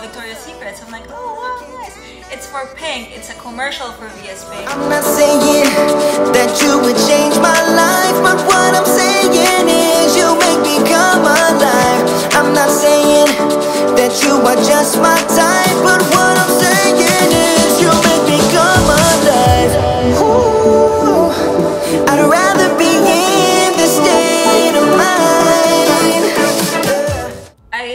Victoria's Secret. So I'm like, oh wow, nice. It's for Pink. It's a commercial for VS Pink. I'm not saying that you would change my life,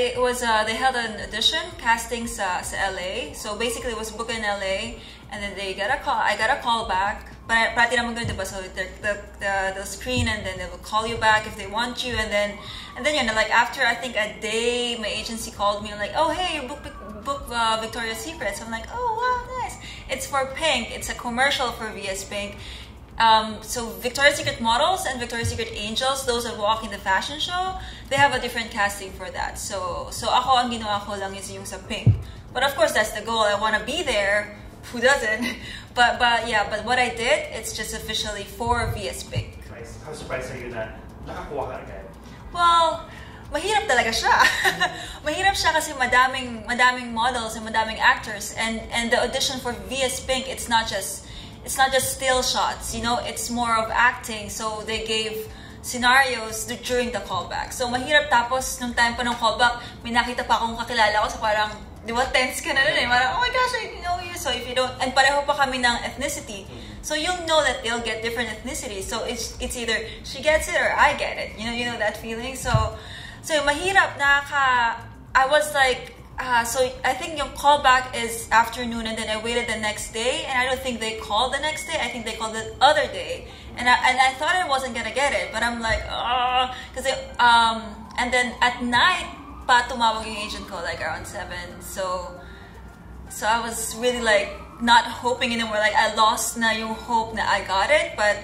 it was uh, they held an audition casting sa LA. So basically it was booked in LA and then they got a call I got a call back. But naman ganun, diba? So the, the, the, the screen and then they will call you back if they want you and then and then you know like after I think a day my agency called me and like oh hey you book book uh, Victoria's Secret. So I'm like oh wow nice. It's for Pink. It's a commercial for VS Pink. Um, so Victoria's Secret models and Victoria's Secret angels, those that walk in the fashion show, they have a different casting for that. So so ako ang ginawa ko lang is yung sa pink. But of course that's the goal. I want to be there. Who doesn't? But but yeah, but what I did, it's just officially for VS Pink. Nice. How surprised are you nakakuha ka agad? Well, mahirap talaga siya. mahirap siya kasi madaming madaming models and madaming actors and and the audition for VS Pink it's not just it's not just still shots, you know, it's more of acting. So they gave scenarios during the callback. So mahirap tapos nung time pa ng callback, may nakita pa akong kakilala ko sa parang di ba, tense ka na nun eh. Parang, oh my gosh, I know you. So if you don't, and pareho pa kami ng ethnicity. So you'll know that they'll get different ethnicities. So it's, it's either she gets it or I get it. You know, you know that feeling? So, so mahirap, nakaka, I was like, uh, so I think yung callback is afternoon and then I waited the next day and I don't think they called the next day. I think they called the other day. And I, and I thought I wasn't gonna get it, but I'm like, oh, because um, and then at night, pa tumawag yung agent ko like around 7. So, so I was really like not hoping anymore. Like I lost na yung hope that I got it, but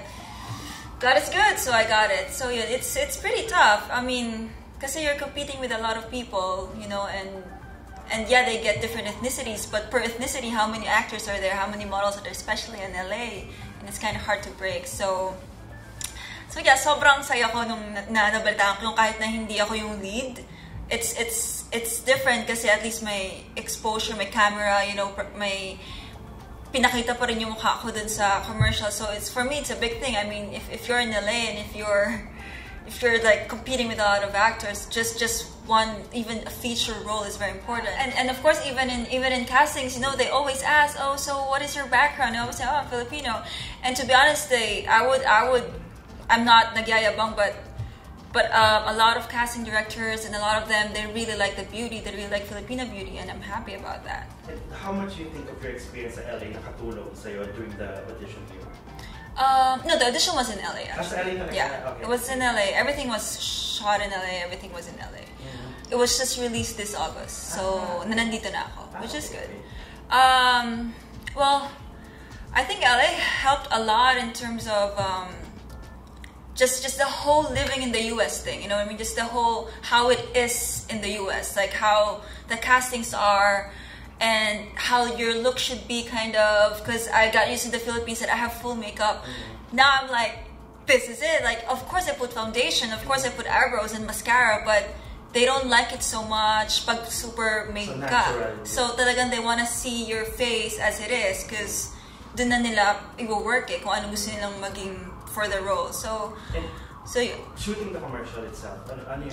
God is good, so I got it. So yeah, it's it's pretty tough. I mean, because you're competing with a lot of people, you know, and and yeah, they get different ethnicities, but per ethnicity, how many actors are there? How many models are there, especially in LA? And it's kind of hard to break. So, so yeah, sobrang saya ko nung na- na nabalitaan ko kahit na hindi ako yung lead. It's it's it's different kasi at least may exposure, may camera, you know, may pinakita pa rin yung mukha ko dun sa commercial. So it's for me, it's a big thing. I mean, if if you're in LA and if you're if you're like competing with a lot of actors, just just one even a feature role is very important. And and of course even in even in castings, you know, they always ask, oh, so what is your background? And I always say, oh, I'm Filipino. And to be honest, they I would I would I'm not nagyayabang, but but um, a lot of casting directors and a lot of them they really like the beauty, they really like Filipino beauty, and I'm happy about that. How much do you think of your experience sa LA nakatulong sa'yo during the audition period? Um, no, the audition was in LA. Ah, Actually. LA talaga? Yeah, Okay. it was in LA. Everything was shot in LA. Everything was in LA. It was just released this August, so Ah. nandito na ako, Ah, which is good. Um, well, I think LA helped a lot in terms of um, just just the whole living in the US thing. You know what I mean? Just the whole how it is in the US, like how the castings are how your look should be kind of because I got used to the Philippines that I have full makeup. Now I'm like, this is it. Like of course I put foundation, of course I put eyebrows and mascara, but they don't like it so much pag super makeup. natural. So talagang they want to see your face as it is because dun na nila i-work eh kung ano gusto nilang maging for the role. So, And so yun. shooting the commercial itself,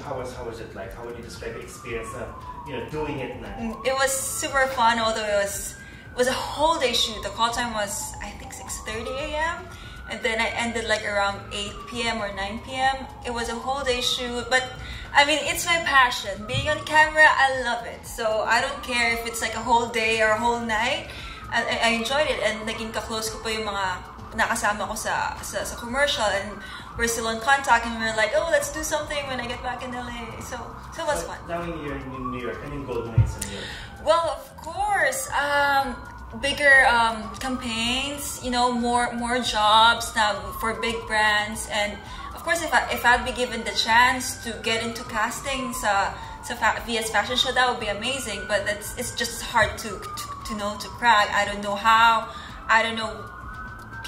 how was how was it like? How would you describe the experience of you know doing it na? Mm, it was super fun, although it was it was a whole day shoot. The call time was I think 6:30 a.m. and then I ended like around 8 p.m. or 9 p.m. It was a whole day shoot, but I mean it's my passion. Being on camera, I love it. So I don't care if it's like a whole day or a whole night. I, I- enjoyed it and naging ka-close ko pa yung mga nakasama ko sa, sa, sa commercial and we're still in contact and we're like, oh, let's do something when I get back in LA. So, so it was fun. Now you're in New York, anong goal mo ngayon sa New York? Well, of course, um, bigger um, campaigns. You know, more more jobs now for big brands, and of course, if I if I'd be given the chance to get into casting sa sa fa- VS Fashion Show, that would be amazing. But that's it's just hard to, to to know to crack. I don't know how. I don't know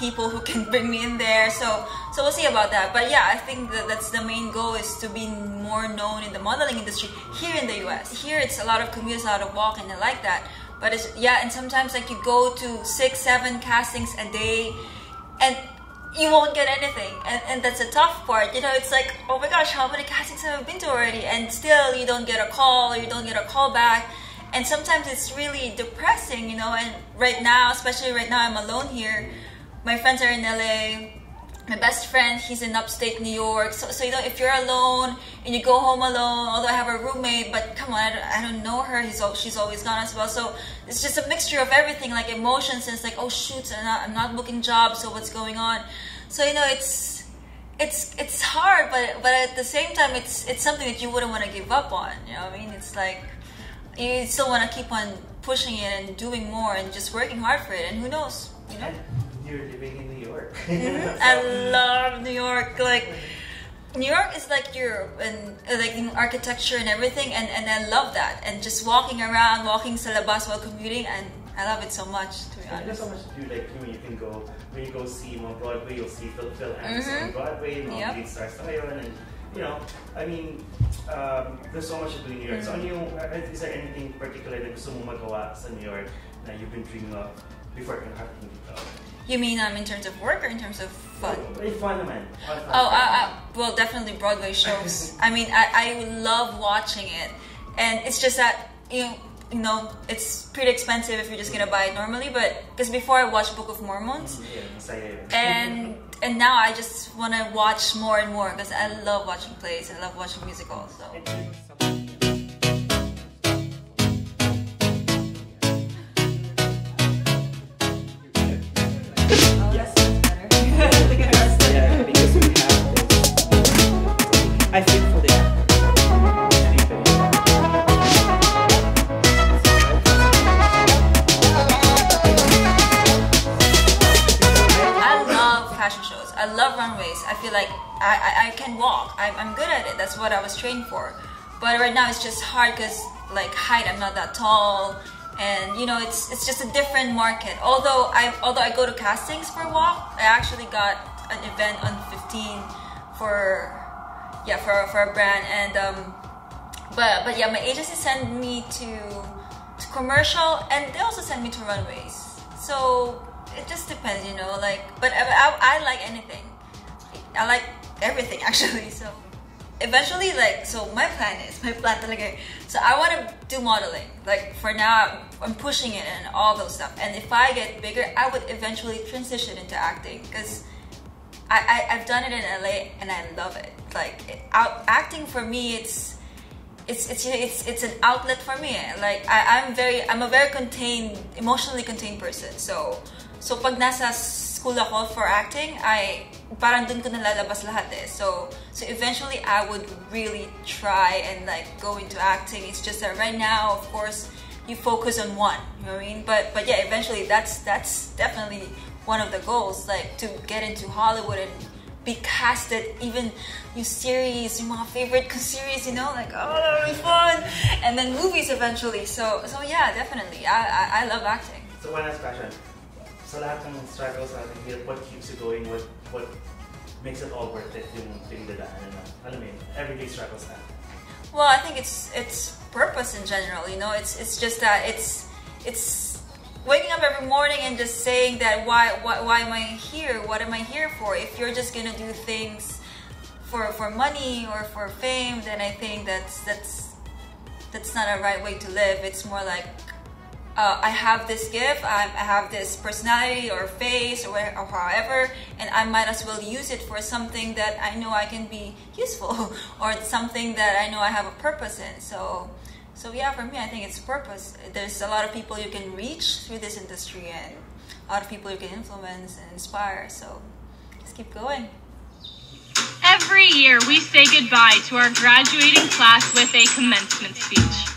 people who can bring me in there. So so we'll see about that. But yeah, I think that that's the main goal is to be more known in the modeling industry here in the U.S. Here it's a lot of commutes, a lot of walking, and I like that. But it's yeah, and sometimes like you go to six, seven castings a day, and you won't get anything and, and that's a tough part you know it's like oh my gosh how many castings have i been to already and still you don't get a call or you don't get a call back and sometimes it's really depressing you know and right now especially right now i'm alone here my friends are in la my best friend he's in upstate new york. So, so you know if you're alone and you go home alone although i have a roommate but come on i don't, I don't know her. He's, she's always gone as well. So it's just a mixture of everything like emotions. And it's like oh shoot i'm not, I'm not booking jobs so what's going on? So you know it's it's it's hard but but at the same time it's it's something that you wouldn't want to give up on you know what i mean? It's like you still want to keep on pushing it and doing more and just working hard for it and who knows you know you're living in New York. I love New York. Like New York is like Europe and uh, like in architecture and everything, and, and I love that. And just walking around, walking sa labas while commuting, and I love it so much. To be And there's so much to do. Like you, know, you can go when you go see on Broadway, you'll see Phil Phil Anderson Mhm. on Broadway, mga Yep. stars na ngayon, and you know, I mean, um, there's so much to do in New York. So, ano yung, uh, is there anything particular na gusto mo magawa sa New York na you've been dreaming of before ka nakarating dito? You mean um, in terms of work or in terms of fun? Fun naman. Fun, fun, Oh. I, I, well, definitely Broadway shows. I mean, I, I love watching it, and it's just that you know, you know, it's pretty expensive if you're just gonna buy it normally. But because before I watched Book of Mormons, Mm, and and now I just want to watch more and more because I love watching plays I love watching musicals. So I feel for the I love fashion shows. I love runways. I feel like I, I, I can walk. I'm, I'm good at it. That's what I was trained for. But right now it's just hard because like height, I'm not that tall, and you know it's it's just a different market. Although I although I go to castings for a walk, I actually got an event on 15 for yeah for for a brand and um but but yeah my agency sent me to to commercial and they also sent me to runways. So it just depends you know like but I, I, I like anything. I like everything actually so eventually like so my plan is my plan talaga so I want to do modeling. Like for now I'm pushing it and all those stuff. And if I get bigger I would eventually transition into acting because I, I I've done it in LA and I love it. Like out, acting for me, it's it's it's it's it's an outlet for me. Like I, I'm very I'm a very contained, emotionally contained person. So so pag nasa school ako for acting, I parang dun ko nalalabas lahat eh. So so eventually I would really try and like go into acting. It's just that right now, of course, you focus on one. You know what I mean? But but yeah, eventually that's that's definitely one of the goals, like to get into Hollywood and be casted, even new series, my favorite series, you know, like oh that'll be fun, and then movies eventually. So so yeah, definitely, I I, I love acting. So one last question. Sa lahat ng struggles natin here, what keeps you going? What what makes it all worth it yung pinagdadaanan na? Alam mo yun, everyday struggles na. Well, I think it's it's purpose in general. You know, it's it's just that it's it's waking up every morning and just saying that why why why am I here? What am I here for? If you're just gonna do things for for money or for fame, then I think that's that's that's not a right way to live. It's more like uh, I have this gift, I, have this personality or face or, where, or however, and I might as well use it for something that I know I can be useful or something that I know I have a purpose in. So, so yeah, for me, I think it's purpose. There's a lot of people you can reach through this industry and a lot of people you can influence and inspire. So, just keep going. Every year, we say goodbye to our graduating class with a commencement speech.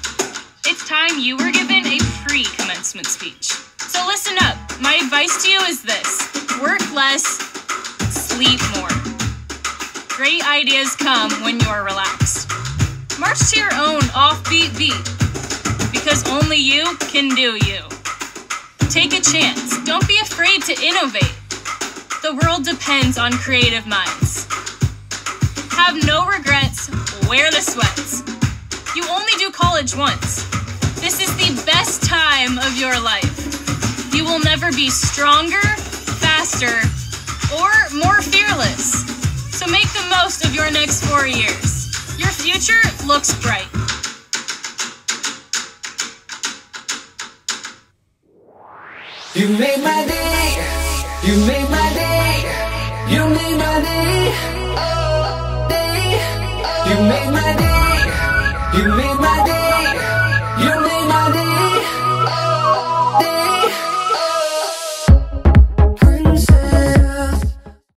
It's time you were given a free commencement speech. So listen up. My advice to you is this work less, sleep more. Great ideas come when you're relaxed. March to your own offbeat beat because only you can do you. Take a chance. Don't be afraid to innovate. The world depends on creative minds. Have no regrets, wear the sweats. You only do college once. This is the best time of your life. You will never be stronger, faster, or more fearless. So make the most of your next four years. Your future looks bright. You made my day. You made my day. You made my day. Oh, day. Oh. You made my day. You made my day. You made my day.